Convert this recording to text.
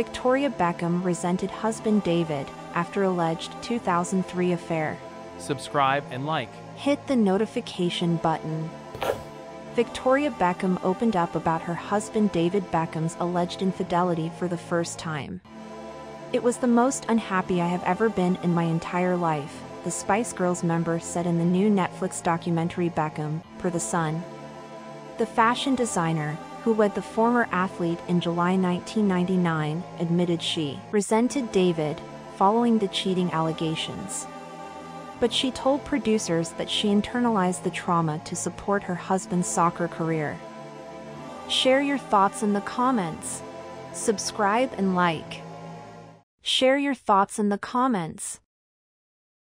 Victoria Beckham resented husband David after alleged 2003 affair. Subscribe and like. Hit the notification button. Victoria Beckham opened up about her husband David Beckham's alleged infidelity for the first time. It was the most unhappy I have ever been in my entire life, the Spice Girls member said in the new Netflix documentary Beckham, per The Sun. The fashion designer, who wed the former athlete in July 1999, admitted she resented David following the cheating allegations. But she told producers that she internalized the trauma to support her husband's soccer career. Share your thoughts in the comments. Subscribe and like. Share your thoughts in the comments.